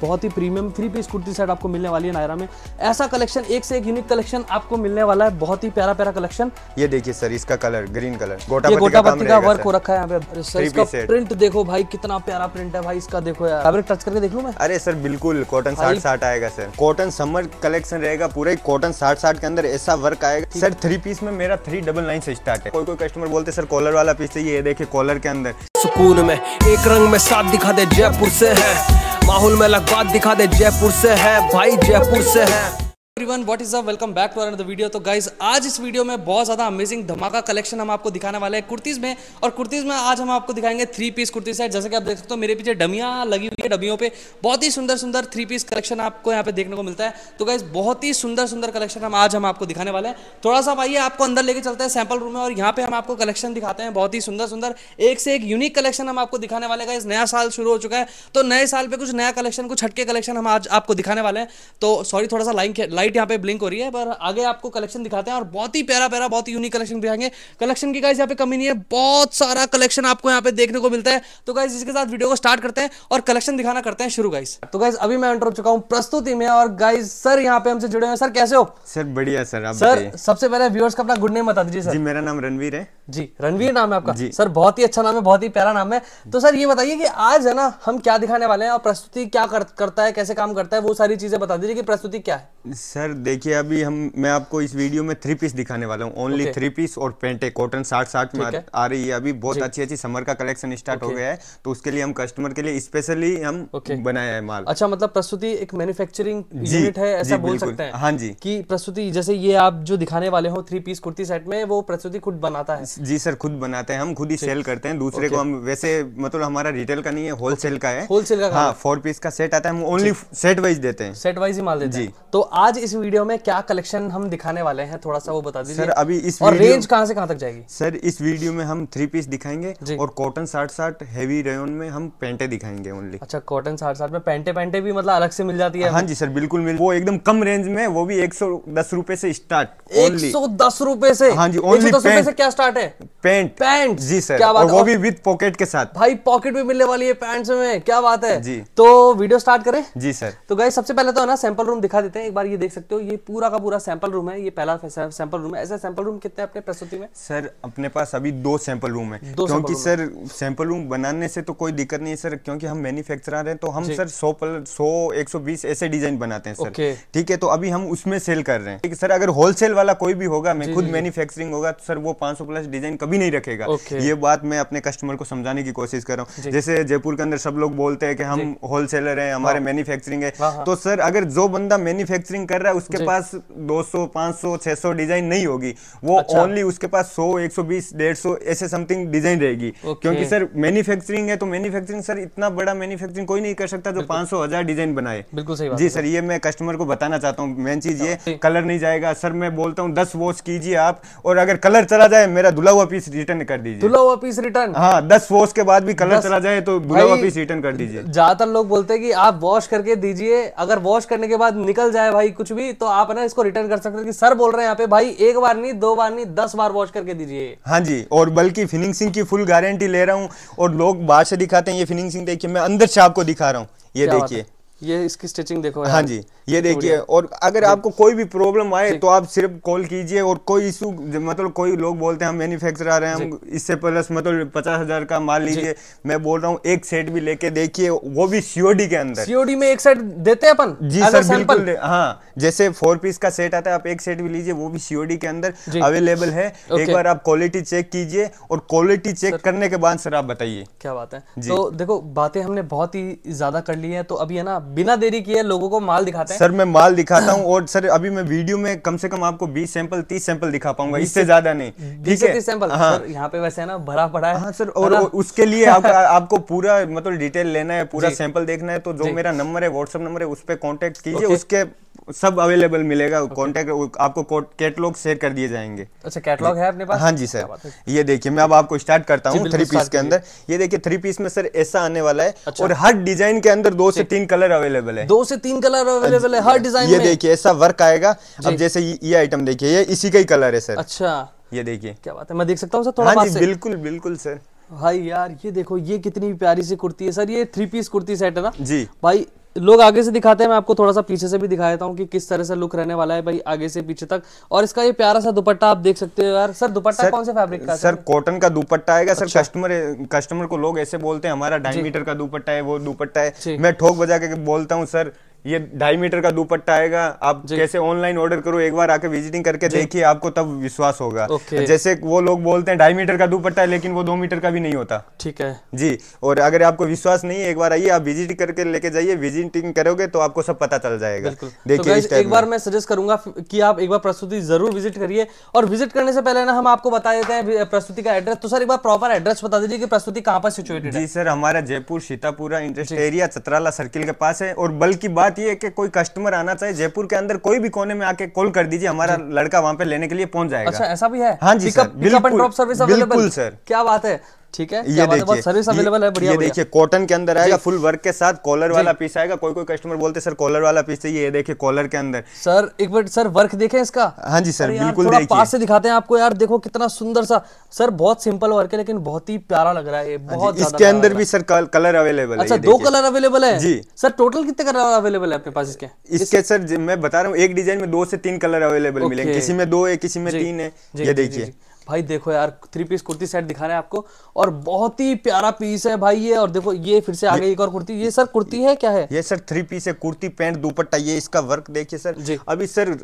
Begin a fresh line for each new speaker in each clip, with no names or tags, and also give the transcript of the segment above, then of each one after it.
बहुत ही premium three piece kurti set आपको मिलने वाली है नायरा में। ऐसा कलेक्शन एक से एक यूनिक कलेक्शन आपको मिलने वाला है। बहुत ही प्यारा प्यारा कलेक्शन
ये देखिए सर इसका कलर ग्रीन कलर गोटा
ये गोटा पत्ती का वर्क हो रखा है यहाँ पे। सर इसका प्रिंट देखो भाई कितना प्यारा प्रिंट है भाई इसका देखो यार। फैब्रिक टच करके देख लूँ मैं?
अरे सर बिल्कुल कॉटन साठ साठ आएगा सर कॉटन समर कलेक्शन रहेगा पूरे। कॉटन साठ साठ के अंदर ऐसा वर्क आएगा। सर थ्री पीस में मेरा थ्री डबल नाइन से स्टार्ट है। कोई कोई कस्टमर बोलते सर कॉलर वाला पीस चाहिए ये देखिए कॉलर के अंदर।
सुकून में एक रंग में साथ दिखा दे जयपुर से है। माहौल में अलग बात दिखा दे जयपुर से है भाई जयपुर से है।
Everyone what is up welcome back to another video तो गाइज़ आज इस वीडियो में बहुत ज़्यादा अमेजिंग धमाका कलेक्शन हम आपको दिखाने वाले हैं कुर्तीज़ में। और कुर्तीज़ में आज हम आपको दिखाएँगे थ्री पीस कुर्ती सेट जैसे कि आप देख सकते हो, मेरे पीछे डमियाँ लगी हुई है डमियों पे। बहुत ही सुंदर सुंदर थ्री पीस कलेक्शन आपको यहाँ पे देखने को मिलता है। तो गाइज़ बहुत ही सुंदर सुंदर कलेक्शन हम आज हम आपको दिखाने वाले हैं। थोड़ा सा आइए, आपको अंदर लेके चलते हैं सैंपल रूम में और यहाँ पे हम आपको कलेक्शन दिखाते हैं। बहुत ही सुंदर सुंदर एक से एक यूनिक कलेक्शन हम आपको दिखाने वाले हैं। नया साल शुरू हो चुका है। तो नए साल पे कुछ नया कलेक्शन कुछ हटके कलेक्शन हम आज आपको दिखाने वाले हैं। तो सॉरी थोड़ा सा लाइट लाइट यहाँ पे ब्लिंक हो रही है पर आगे आपको कलेक्शन दिखाते हैं और बहुत ही प्यारा प्यारा बहुत ही यूनिक कलेक्शन दिखाएँगे कलेक्शन की गाइज़ यहाँ पे कमी नहीं है बहुत सारा कलेक्शन आपको यहाँ पे देखने को मिलता है। तो गाइज़ इसके साथ वीडियो को स्टार्ट करते हैं और कलेक्शन दिखाना करते हैं शुरू गाइज़ तो गाइज़ अभी मैं एंटर हो चुका हूँ प्रस्तुति में और गाइज़ सर यहाँ पे हमसे जुड़े हुए सर कैसे हो?
सर बढ़िया सर
सर सबसे पहले व्यूअर्स का अपना गुड नेम बता दीजिए
जी
सर
मेरा नाम रणवीर है।
जी रणवीर नाम है आपका।
जी।
सर बहुत ही अच्छा नाम है बहुत ही प्यारा नाम है। तो सर ये बताइए कि आज है ना हम क्या दिखाने वाले हैं और प्रस्तुति क्या कर, करता है कैसे काम करता है वो सारी चीज़ें बता दीजिए कि प्रस्तुति क्या है।
सर देखिए अभी हम मैं आपको इस वीडियो में थ्री पीस दिखाने वाला हूँ। ओनली थ्री पीस और पेंटे कॉटन साठ साठ में आ रही है अभी। बहुत अच्छी अच्छी समर का कलेक्शन स्टार्ट हो गया है तो उसके लिए हम कस्टमर के लिए स्पेशली हम बनाया है माल।
अच्छा मतलब प्रस्तुति एक मैन्युफैक्चरिंग यूनिट है ऐसा बोल सकते हैं
हाँ जी।
की प्रस्तुति जैसे ये आप जो दिखाने वाले हो थ्री पीस कुर्ती सेट में वो प्रस्तुति खुद बनाता है।
जी सर खुद बनाते हैं हम खुद ही सेल करते हैं। दूसरे को हम वैसे मतलब हमारा रिटेल का नहीं है होलसेल का है।
होलसेल का
हाँ फोर पीस का सेट आता है हम ओनली सेट वाइज देते हैं।
सेट वाइज ही माल देते हैं। तो आज इस वीडियो में क्या कलेक्शन हम दिखाने वाले हैं थोड़ा सा वो बता दीजिए।
सर अभी इस
और रेंज कहाँ से कहाँ तक जाएगी?
सर इस वीडियो में हम थ्री पीस दिखाएँगे और कॉटन साठ साठ हैवी रेन में हम पेंटे दिखाएँगे ओनली
अच्छा कॉटन साठ साठ में पेंटे पेंटे भी मतलब अलग से मिल जाती है।
हाँ जी सर बिल्कुल मिल वो एकदम कम रेंज में वो भी एक सौ दस रुपए से स्टार्ट
एक सौ दस रुपए से?
हाँ जी,
सौ दस रुपए। से क्या स्टार्ट है?
पेंट
पैंट
जी सर
क्या
और
बात
वो भी विद पॉकेट के साथ.
भाई पॉकेट भी मिलने वाली है पैंट्स में। क्या बात है?
जी।
तो वीडियो स्टार्ट करें?
जी सर
तो गाइस सबसे पहले तो है ना सैंपल रूम दिखा देते हैं। एक बार ये देख सकते हो ये पूरा का पूरा सैंपल रूम है। ये पहला सैंपल रूम है। ऐसे सैंपल रूम कितने अपने प्रस्तुति में?
सर अपने पास अभी दो सैंपल रूम है। क्योंकि सर सैंपल रूम बनाने से तो कोई दिक्कत नहीं है सर क्योंकि हम मैन्युफैक्चरर हैं तो हम सर सौ सौ एक सौ बीस ऐसे डिज़ाइन बनाते हैं सर ठीक है तो अभी हम उसमें सेल कर रहे हैं। है सर अगर होलसेल वाला कोई भी होगा मैं खुद मैन्युफैक्चरिंग होगा तो सर वो 500 प्लस डिज़ाइन कभी नहीं रखेगा।
Okay.
ये बात मैं अपने कस्टमर को समझाने की कोशिश कर रहा हूँ। जैसे जयपुर के अंदर सब लोग बोलते हैं कि हम होलसेलर हैं हमारे मैन्युफैक्चरिंग है।
हाँ, हाँ।
तो सर अगर जो बंदा मैन्युफैक्चरिंग कर रहा है उसके पास 200 500 600 डिज़ाइन नहीं होगी। वो
अच्छा।
ओनली उसके पास 100 120 150 ऐसे समथिंग डिज़ाइन रहेगी। क्योंकि सर मैन्युफैक्चरिंग है तो मैन्युफैक्चरिंग सर इतना बड़ा मैन्युफैक्चरिंग कोई नहीं कर सकता जो 500 हज़ार डिज़ाइन बनाए।
बिल्कुल सही
जी सर ये मैं कस्टमर को बताना चाहता हूँ। मेन चीज़ ये कलर नहीं जाएगा। सर मैं बोलता हूँ दस वॉश कीजिए आप और अगर कलर चला जाए मेरा धुला हुआ पीस रिटर्न कर दीजिए।
धुला हुआ पीस रिटर्न
हाँ दस वॉश के बाद भी कलर चला जाए तो धुला हुआ पीस रिटर्न कर दीजिए।
ज़्यादातर लोग बोलते हैं कि आप वॉश करके दीजिए अगर वॉश करने के बाद निकल जाए भाई कुछ भी तो आप ना इसको रिटर्न कर सकते हैं। कि सर बोल रहे हैं यहाँ पे भाई एक बार नहीं दो बार नहीं दस बार वॉश करके दीजिए।
हाँ जी और बल्कि फिनिशिंग की फुल गारंटी ले रहा हूँ और लोग बाहर से दिखाते हैं ये फिनिशिंग देखिए मैं अंदर से आपको दिखा रहा हूँ। ये देखिए?
ये इसकी स्टिचिंग देखो
हाँ जी ये देखिए और अगर आपको कोई भी प्रॉब्लम आए तो आप सिर्फ़ कॉल कीजिए और कोई इशू मतलब कोई लोग बोलते हैं हम मैन्युफैक्चर आ रहे हैं हम इससे प्लस मतलब पचास हज़ार का माल लीजिए। मैं बोल रहा हूँ एक सेट भी लेके देखिए वो भी सीओडी के अंदर।
सीओडी में एक सेट देते हैं अपन
जी सर बिल्कुल हाँ जैसे फोर पीस का सेट आता है आप एक सेट भी लीजिए वो भी सीओडी के अंदर अवेलेबल है। एक बार आप क्वालिटी चेक कीजिए और क्वालिटी चेक करने के बाद सर आप बताइए।
क्या बात है। तो देखो बातें हमने बहुत ही ज़्यादा कर ली है तो अभी है ना बिना देरी किए लोगों को माल दिखाते हैं?
सर मैं माल दिखाता हूँ और सर अभी मैं वीडियो में कम से कम आपको 20 सैंपल 30 सैंपल दिखा पाऊँगा इससे ज़्यादा नहीं। ठीक है?
सैंपल।
हाँ।
यहाँ पे वैसे है ना भरा पड़ा है।
हाँ सर और उसके लिए आप, आपको पूरा मतलब डिटेल लेना है पूरा सैंपल देखना है तो जो मेरा नंबर है व्हाट्सअप नंबर है उस पर कॉन्टेक्ट कीजिए उसके सब अवेलेबल मिलेगा कॉन्टेक्ट आपको कैटलॉग शेयर कर दिए जाएँगे।
अच्छा कैटलॉग है अपने पास?
हाँ जी
है?
सर ये देखिए मैं अब आपको स्टार्ट करता हूँ थ्री पीस के अंदर। ये देखिए थ्री पीस में सर ऐसा आने वाला है अच्छा। और हर डिज़ाइन के अंदर दो से तीन कलर अवेलेबल है।
दो से तीन कलर अवेलेबल है हर डिज़ाइन
ये देखिए ऐसा वर्क आएगा। अब जैसे ये ये आइटम देखिए ये इसी का ही कलर है सर
अच्छा।
ये देखिए।
क्या बात है मैं देख सकता हूँ सर थोड़ा
हाँ जी बिल्कुल बिल्कुल सर
भाई यार ये देखो ये कितनी प्यारी सी कुर्ती है सर ये थ्री पीस कुर्ती सेट है ना?
जी।
भाई लोग आगे से दिखाते हैं मैं आपको थोड़ा सा पीछे से भी दिखा देता हूँ कि किस तरह से लुक रहने वाला है भाई आगे से पीछे तक। और इसका ये प्यारा सा दुपट्टा आप देख सकते हो यार। सर दुपट्टा कौन से फैब्रिक का
सर कॉटन का दुपट्टा आएगा।
अच्छा।
सर कस्टमर कस्टमर को लोग ऐसे बोलते हैं हमारा ढाई मीटर का दुपट्टा है वो दुपट्टा है। मैं ठोक बजा के बोलता हूँ सर ये ढाई मीटर का दुपट्टा आएगा। आप कैसे ऑनलाइन ऑर्डर करो एक बार आके विजिटिंग करके देखिए आपको तब विश्वास होगा। जैसे वो लोग बोलते हैं ढाई मीटर का दुपट्टा है लेकिन वो दो मीटर का भी नहीं होता।
ठीक है।
जी और अगर आपको विश्वास नहीं है एक बार आइए आप विज़िट करके लेके जाइए विजिटिंग करोगे तो आपको सब पता चल जाएगा।
तो
देखिए
एक बार मैं। सजेस्ट करूँगा कि आप एक बार प्रस्तुति ज़रूर विज़िट करिए। और विज़िट करने से पहले ना हम आपको बता देते हैं प्रस्तुति का एड्रेस तो सर एक बार प्रॉपर एड्रेस बता दीजिए कि प्रस्तुति कहाँ पर सिचुएटेड है।
जी सर हमारा Jaipur Sitapura industry area Chatrala circle के पास है। और बल्कि बात ये है कि कोई कस्टमर आना चाहे जयपुर के अंदर कोई भी कोने में आके कॉल कर दीजिए हमारा लड़का वहाँ पे लेने के लिए पहुँच जाएगा।
अच्छा ऐसा भी है?
हाँ जी सर,
पिकअप पिकअप एंड
बिल्कुल,
ड्रॉप सर्विस
बिल्कुल सर।
क्या बात है? ठीक है?
ये
है?
देखिए
सर्विस अवेलेबल है बढ़िया
ये देखिए कॉटन के अंदर आएगा फुल वर्क के साथ कॉलर वाला पीस आएगा कोई कोई कस्टमर बोलते सर कॉलर वाला पीस चाहिए ये देखिए कॉलर के अंदर।
सर एक मिनट सर वर्क देखें इसका?
हाँ जी सर बिल्कुल देखिए।
पास से दिखाते हैं आपको यार देखो कितना सुंदर सा। सर बहुत सिंपल वर्क है लेकिन बहुत ही प्यारा लग रहा है बहुत
इसके अंदर भी सर कलर अवेलेबल है
है। अच्छा दो कलर अवेलेबल है?
जी।
सर टोटल कितने कलर अवेलेबल है अपने पास इसके?
इसके सर मैं बता रहा हूँ एक डिज़ाइन में दो से तीन कलर अवेलेबल। मिलेंगे। किसी में दो है किसी में तीन है। ये देखिए।
भाई देखो यार थ्री पीस कुर्ती सेट दिखा रहे हैं आपको और बहुत ही प्यारा पीस है भाई ये और देखो ये फिर से आगे एक और कुर्ती ये सर कुर्ती है क्या है?
ये सर थ्री पीस है कुर्ती पैंट दुपट्टा ये इसका वर्क देखिए सर।
जी।
अभी सर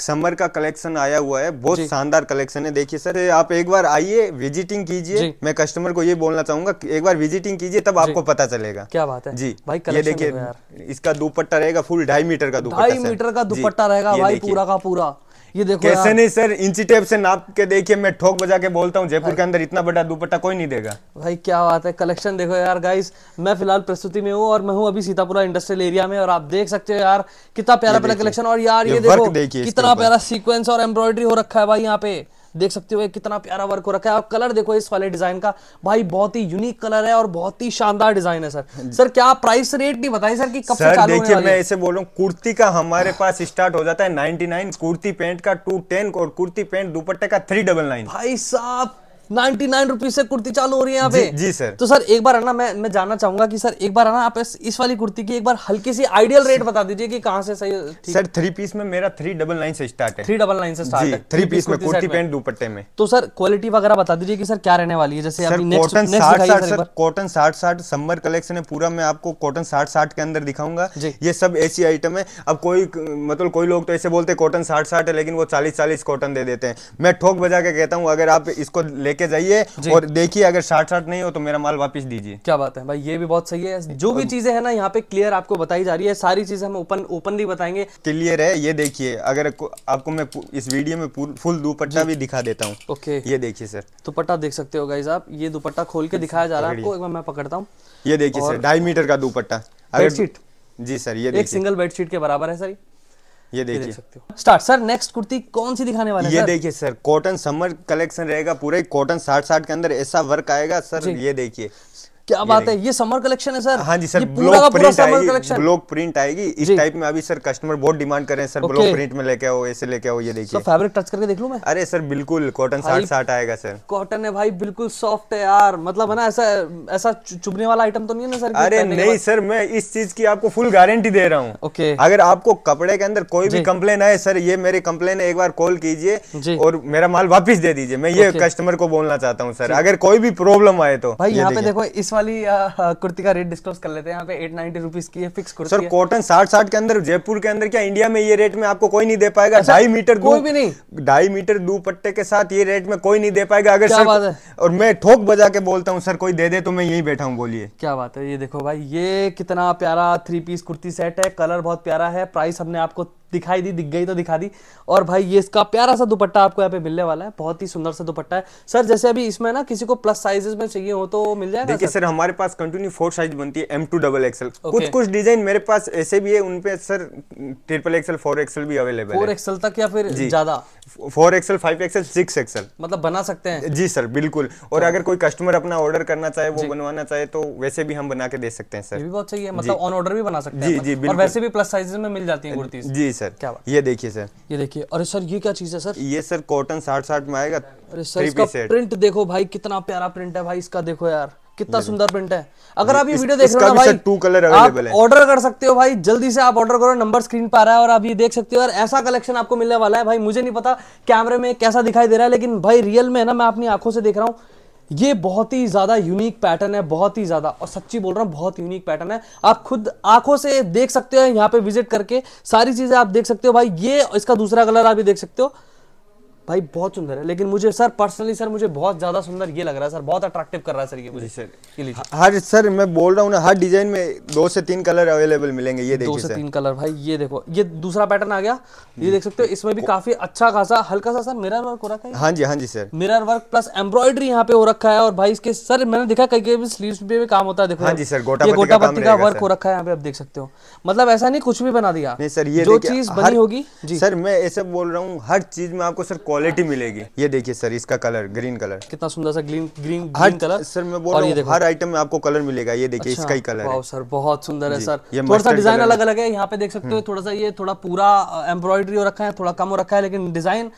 समर का कलेक्शन आया हुआ है बहुत शानदार कलेक्शन है देखिए सर आप एक बार आइए विजिटिंग कीजिए। मैं कस्टमर को ये बोलना चाहूँगा एक बार विजिटिंग कीजिए तब आपको पता चलेगा।
क्या बात है।
जी।
भाई
ये देखिए इसका दुपट्टा रहेगा फुल ढाई मीटर का दुपट्टा
ढाई मीटर का दुपट्टा रहेगा भाई पूरा का पूरा। ये देखो
कैसे नहीं सर? इंची टेप से नाप के देखिए मैं ठोक बजा के बोलता हूँ जयपुर के अंदर इतना बड़ा दुपट्टा कोई नहीं देगा।
भाई क्या बात है? कलेक्शन देखो यार गाइस मैं फ़िलहाल प्रस्तुति में हूँ और मैं हूँ अभी सीतापुरा इंडस्ट्रियल एरिया में और आप देख सकते हो यार कितना प्यारा प्यारा कलेक्शन और यार ये देखो कितना प्यारा सिक्वेंस और एम्ब्रॉयडरी हो रखा है भाई यहाँ पे। देख सकते हो ये कितना प्यारा वर्क हो रखा है। और कलर देखो इस वाले डिज़ाइन का। भाई बहुत ही यूनिक कलर है और बहुत ही शानदार डिज़ाइन है सर सर क्या प्राइस रेट नहीं बताइए सर की कब से
सर
चालू
देखिए मैं
इसे
ऐसे बोल रहा हूँ कुर्ती का हमारे पास स्टार्ट हो जाता है 99 कुर्ती पेंट का टू और कुर्ती पेंट दुपट्टे का थ्री
भाई साहब नाइनटी नाइन रुपीज़ से कुर्ती चालू हो रही है यहाँ पे।
जी- जी सर।
तो सर एक बार है ना मैं मैं जानना चाहूँगा कि सर एक बार है ना आप इस, इस वाली कुर्ती की एक बार हल्की सी आइडियल रेट बता दीजिए कि कहाँ से सही
सर थ्री पीस में मेरा थ्री डबल नाइन से स्टार्ट है।
थ्री डबल नाइन से स्टार्ट है।
थ्री पीस में
कुर्ती।
पैंट दुपट्टे में।
तो सर क्वालिटी वगैरह बता दीजिए कि सर क्या रहने वाली है जैसे
कॉटन साठ साठ
सर
कॉटन साठ साठ समर कलेक्शन है पूरा मैं आपको कॉटन साठ साठ के अंदर दिखाऊँगा। ये सब ऐसी आइटम है। अब कोई मतलब कोई लोग तो ऐसे बोलते हैं कॉटन साठ साठ है लेकिन वो चालीस चालीस कॉटन दे देते हैं। मैं ठोक बजा के कहता हूँ अगर आप इसको लेके जाइए और देखिए अगर साठ साठ नहीं हो तो मेरा माल वापस दीजिए।
क्या बात है भाई ये भी बहुत सही है। जो भी चीज़ें है ना यहाँ पे क्लियर आपको बताई जा रही है। सारी चीज़ें हम ओपन ओपनली बताएँगे।
क्लियर है ये देखिए अगर आपको मैं इस वीडियो में फुल दुपट्टा भी दिखा देता हूँ।
ओके।
ये देखिए सर।
दुपट्टा देख सकते हो गाइज़ आप ये दुपट्टा खोल के दिखाया जा रहा है आपको एक बार मैं पकड़ता हूँ।
ये देखिए सर ढाई मीटर का दुपट्टा।
बेडशीट?
जी सर ये
एक सिंगल बेडशीट के बराबर है सर ये
ये
देख
देखिए
सकते हो। स्टार्ट। सर नेक्स्ट कुर्ती कौन सी दिखाने वाले हैं?
ये देखिए सर कॉटन समर कलेक्शन रहेगा पूरे कॉटन साठ साठ के अंदर ऐसा वर्क आएगा सर ये देखिए।
क्या बात है? ये समर कलेक्शन है सर
हाँ जी सर ब्लॉक
पूरा
प्रिंट आएगी
कलेक्शन
ब्लॉक प्रिंट आएगी। इस टाइप में अभी सर कस्टमर बहुत डिमांड कर रहे हैं सर. ब्लॉक प्रिंट में लेके आओ ऐसे लेके आओ ये देखिए।
फैब्रिक टच करके देख लूँ मैं?
अरे सर बिल्कुल कॉटन साठ साठ आएगा सर
कॉटन है भाई बिल्कुल सॉफ्ट है यार। मतलब है ना ऐसा ऐसा चुभने वाला आइटम तो नहीं है ना सर
अरे नहीं सर मैं इस चीज़ की आपको फुल गारंटी दे रहा हूँ।
ओके
अगर आपको कपड़े के अंदर कोई भी। कंप्लेन आए सर ये मेरी कंप्लेन है एक बार कॉल कीजिए और मेरा माल वापिस दे दीजिए। मैं ये कस्टमर को बोलना चाहता हूँ सर अगर कोई भी प्रॉब्लम आए तो
भाई यहाँ पे देखो इस वाली कुर्ती का रेट डिस्क्लोज कर लेते हैं। यहाँ पे एट नाइनटी रुपीज़ की है फिक्स कुर्ती
सर कॉटन साठ साठ के अंदर जयपुर के अंदर क्या इंडिया में ये रेट में आपको कोई नहीं दे पाएगा?
अच्छा,
ढाई मीटर
कोई भी नहीं?
ढाई मीटर दुपट्टे के साथ ये रेट में कोई नहीं दे पाएगा। अगर
क्या
सर
बात है?
और मैं ठोक बजा के बोलता हूँ सर कोई दे दे तो मैं यही बैठा हूँ बोलिए।
क्या बात है? ये देखो भाई ये कितना प्यारा थ्री पीस कुर्ती सेट है। कलर बहुत प्यारा है। प्राइस हमने आपको दिखाई दी दिख गई तो दिखा दी। और भाई ये इसका प्यारा सा दुपट्टा आपको यहाँ पे मिलने वाला है बहुत ही सुंदर सा दुपट्टा है। सर जैसे अभी इसमें ना किसी को प्लस साइजेस में चाहिए हो तो मिल जाएगा
देखिए
सर?
हमारे पास कंटिन्यू फोर साइज़ बनती है एम टू डबल एक्सएल कुछ कुछ डिज़ाइन मेरे पास ऐसे भी है उनपे sir triple XL four XL भी अवेलेबल
फोर एक्सएल तक या फिर ज़्यादा?
Four XL five XL six XL
मतलब बना सकते हैं?
जी सर बिल्कुल। और अगर कोई कस्टमर अपना ऑर्डर करना चाहे वो बनवाना चाहे तो वैसे भी हम बना के दे सकते हैं सर।
ये भी बहुत सही है मतलब ऑन ऑर्डर भी बना सकते
जी,
हैं
जी,
अपन। और। वैसे भी प्लस साइजेस में मिल जाती है कुर्तीज
जी सर।
क्या बात।
ये देखिए सर।
ये देखिए। अरे सर ये क्या चीज़ है सर?
ये सर कॉटन साठ साठ में आएगा
अरे सर इसका प्रिंट देखो भाई कितना प्यारा प्रिंट है भाई इसका देखो यार। कितना सुंदर प्रिंट है। अगर आप ये वीडियो देख रहे हो भाई
सर two color
आप
है।
ऑर्डर कर सकते हो भाई जल्दी से आप ऑर्डर करो नंबर स्क्रीन पर आ रहा है और आप ये देख सकते हो और ऐसा कलेक्शन आपको मिलने वाला है। भाई मुझे नहीं पता कैमरे में कैसा दिखाई दे रहा है लेकिन भाई रियल में है ना मैं अपनी आँखों से देख रहा हूँ। ये बहुत ही ज़्यादा यूनिक पैटर्न है, बहुत ही ज़्यादा, और सच्ची बोल रहा हूँ, बहुत यूनिक पैटर्न है। आप खुद आँखों से देख सकते हो, यहाँ पे विज़िट करके सारी चीज़ें आप देख सकते हो। भाई, ये इसका दूसरा कलर आप भी देख सकते हो। भाई बहुत सुंदर है लेकिन मुझे सर पर्सनली सर मुझे बहुत ज़्यादा सुंदर ये लग रहा है सर बहुत अट्रैक्टिव कर रहा है सर ये मुझे।
सर। हर सर मैं बोल रहा हूँ ना हर डिज़ाइन में दो से तीन कलर अवेलेबल मिलेंगे ये
दो से तीन कलर भाई ये देखो ये दूसरा पैटर्न आ गया ये देख सकते हो इसमें भी काफ़ी अच्छा खासा हल्का सा सर मिरर वर्क हो रखा है
हाँ जी हाँ जी sir.
Mirror work plus embroidery यहाँ पे हो रखा है और भाई इसके सर मैंने देखा कई कई स्लीव्स पे भी काम होता है देखो।
हाँ जी सर, गोटा
गोटा
का
पत्ती का वर्क हो रखा है यहाँ पे आप देख सकते हो। मतलब ऐसा नहीं कुछ भी बना दिया।
नहीं सर ये
जो चीज़ बनी होगी जी।
सर मैं ऐसे बोल रहा हूँ हर चीज़ में आपको सर क्वालिटी मिलेगी। ये देखिए सर इसका कलर ग्रीन कलर
कितना सुंदर सा ग्रीन ग्रीन
हर
ग्रीन कलर
सर मैं बोल रहा हूँ हर आइटम में आपको कलर मिलेगा। ये देखिए
अच्छा,
इसका ही कलर है।
सर बहुत सुंदर है सर थोड़ा सा डिज़ाइन अलग अलग है। यहाँ पे देख सकते हो थोड़ा सा ये थोड़ा पूरा एम्ब्रॉयडरी हो रखा है थोड़ा कम हो रखा है लेकिन डिज़ाइन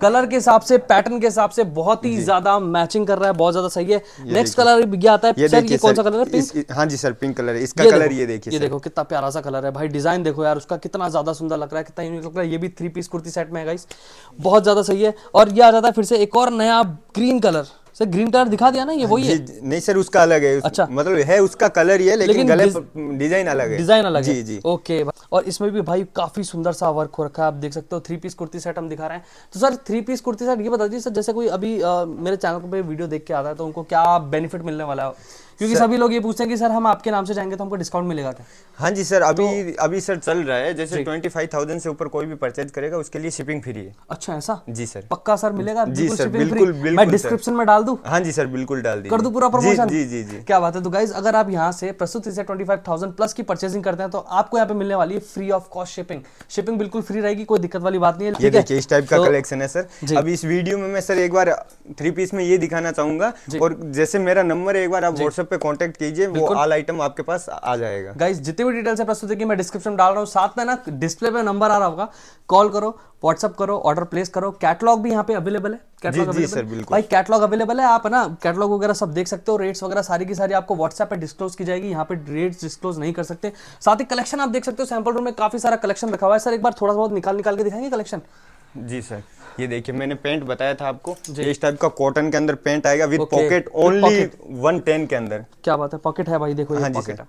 कलर के हिसाब से पैटर्न के हिसाब से बहुत ही ज़्यादा मैचिंग कर रहा है बहुत ज़्यादा सही है। नेक्स्ट कलर भी आता है।
ये
सर ये कौन सा कलर है? पिंक
हाँ जी सर पिंक कलर है। इसका
ये
कलर ये देखिए
ये देखो कितना प्यारा सा कलर है भाई। डिज़ाइन देखो यार उसका कितना ज़्यादा सुंदर लग रहा है कितना यूनिक लग रहा है। ये भी थ्री पीस कुर्ती सेट में है गाइस बहुत ज़्यादा सही है। और ये आ जाता है फिर से एक और नया green colour sir green colour दिखा दिया ना ये वही है।
नहीं सर उसका अलग है।
अच्छा।
मतलब है उसका कलर ही है लेकिन
लेकिन
गले डिज़ाइन अलग है।
डिज़ाइन अलग है।
जी। जी
ओके और इसमें भी भाई काफ़ी सुंदर सा वर्क हो रखा है आप देख सकते हो थ्री पीस कुर्ती सेट हम दिखा रहे हैं। तो sir three piece kurti set ये बता दीजिए सर जैसे कोई अभी आ, मेरे चैनल पर वीडियो देख के आता है तो उनको क्या बेनिफिट मिलने वाला है? क्योंकि सभी लोग ये पूछते हैं कि सर हम आपके नाम से जाएँगे तो हमको डिस्काउंट मिलेगा क्या?
हाँ जी सर अभी
तो-
अभी सर चल रहा है। जैसे ट्वेंटी फाइव थाउज़ेंड से ऊपर कोई भी परचेज करेगा उसके लिए शिपिंग फ्री है।
अच्छा ऐसा?
जी सर।
पक्का सर मिलेगा?
जी सर, बिल्कुल, बिल्कुल
मैं डिस्क्रिप्शन में डाल दूँ?
हाँ जी सर बिल्कुल डाल दीजिए।
कर दूँ पूरा प्रमोशन
जी जी जी।
क्या बात है? तो गाइज़ अगर आप यहाँ से प्रस्तुति से 25,000 प्लस की परचेसिंग करते हैं तो आपको यहाँ पे मिलने वाली है free of cost shipping shipping बिल्कुल फ्री रहेगी कोई दिक्कत वाली बात नहीं है
ये देखिए इस टाइप का
तो-
कलेक्शन है सर। अभी इस वीडियो में मैं सर एक बार थ्री पीस में ये दिखाना चाहूँगा। और जैसे मेरा नंबर है एक बार आप व्हाट्सएप पे कांटेक्ट कीजिए वो ऑल आइटम आपके पास आ जाएगा।
गाइस जितने भी डिटेल्स है प्रस्तुति की मैं डिस्क्रिप्शन में डाल रहा हूँ। साथ में ना डिस्प्ले पे नंबर आ रहा होगा। कॉल करो व्हाट्सअप करो ऑर्डर प्लेस करो। कैटलॉग भी यहाँ पे अवेलेबल है। कैटलॉग
जी, जी, सर, बिल्कुल।
भाई कैटलॉग अवेलेबल है। आप ना कैटलॉग वगैरह सब देख सकते हो। रेट्स वगैरह सारी की सारी आपको व्हाट्सएप पे डिस्क्लोज की जाएगी। यहाँ पे रेट्स डिस्क्लोज नहीं कर सकते। साथ ही कलेक्शन आप देख सकते हो। सैंपल रूम में काफ़ी सारा कलेक्शन रखा हुआ है। सर एक बार थोड़ा बहुत निकाल निकाल के दिखाएँगे कलेक्शन
जी सर। ये देखिए मैंने पेंट बताया था आपको। इस टाइप का कॉटन के अंदर पेंट आएगा with pocket only one ten के अंदर।
क्या बात है? पॉकेट है भाई देखो
हाँ जी,
पॉकेट
सर।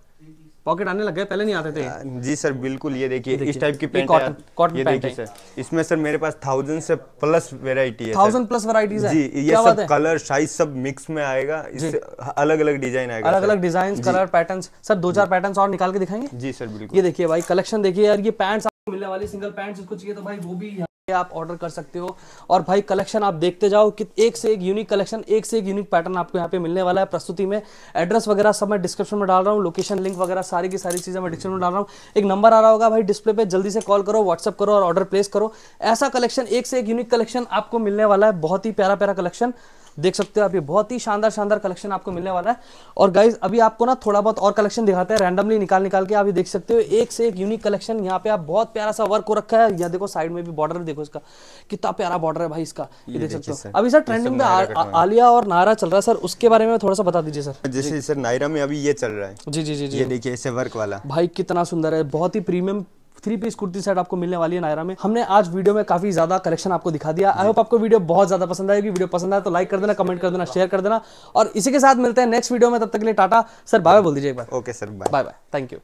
पॉकेट आने लग गए पहले नहीं आते थे।
जी सर बिल्कुल ये देखिए इस टाइप की पेंट
cotton
ये
pant
देखिए सर इसमें सर मेरे पास थाउज़ेंड से प्लस वेराइटी है
थाउज़ेंड प्लस वराइटीज है।
जी ये सब कलर साइज़ सब मिक्स में आएगा। इससे अलग अलग डिज़ाइन आएगा
अलग अलग डिज़ाइन कलर पैटर्न सर दो चार पैटर्न और निकाल के दिखाएँगे?
जी सर बिल्कुल।
ये देखिए भाई कलेक्शन देखिए यार ये पैंट्स आपको मिलने वाली सिंगल पैंट्स जिसको चाहिए तो भाई वो भी आप ऑर्डर कर सकते हो। और भाई कलेक्शन आप देखते जाओ कि एक से एक यूनिक कलेक्शन एक से एक यूनिक पैटर्न आपको यहाँ पे मिलने वाला है प्रस्तुति में। एड्रेस वगैरह सब मैं डिस्क्रिप्शन में डाल रहा हूँ लोकेशन लिंक वगैरह सारी की सारी चीज़ें मैं डिस्क्रिप्शन में डाल रहा हूँ। एक नंबर आ रहा होगा भाई डिस्प्ले पे जल्दी से कॉल करो व्हाट्सअप करो और ऑर्डर प्लेस करो। ऐसा कलेक्शन एक से एक यूनिक कलेक्शन आपको मिलने वाला है। बहुत ही प्यारा प्यारा कलेक्शन देख सकते हो आप ये बहुत ही शानदार शानदार कलेक्शन आपको मिलने वाला है। और गाइज़ अभी आपको ना थोड़ा बहुत और कलेक्शन दिखाते हैं रैंडमली निकाल निकाल के आप ये देख सकते हो एक से एक यूनिक कलेक्शन यहाँ पे आप बहुत प्यारा सा वर्क हो रखा है। यहाँ देखो साइड में भी बॉर्डर देखो इसका कितना प्यारा बॉर्डर है भाई इसका। ये देख सकते हो। अभी सर ट्रेंडिंग में आलिया और नायरा चल रहा है सर उसके बारे में थोड़ा सा बता दीजिए सर।
जैसे सर नायरा में अभी ये चल रहा है।
जी जी जी जी।
ये देखिए ऐसे वर्क वाला।
भाई कितना सुंदर है बहुत ही premium three piece kurti set आपको मिलने वाली है नायरा में। हमने आज वीडियो में काफ़ी ज़्यादा कलेक्शन आपको दिखा दिया। आई होप आपको वीडियो बहुत ज़्यादा पसंद आएगी। वीडियो पसंद आए तो लाइक कर देना कमेंट कर देना शेयर कर देना। और इसी के साथ मिलते हैं नेक्स्ट वीडियो में। तब तक के लिए टाटा। सर बाय बाय बोल दीजिए एक बार।
Okay sir bye
bye bye thank you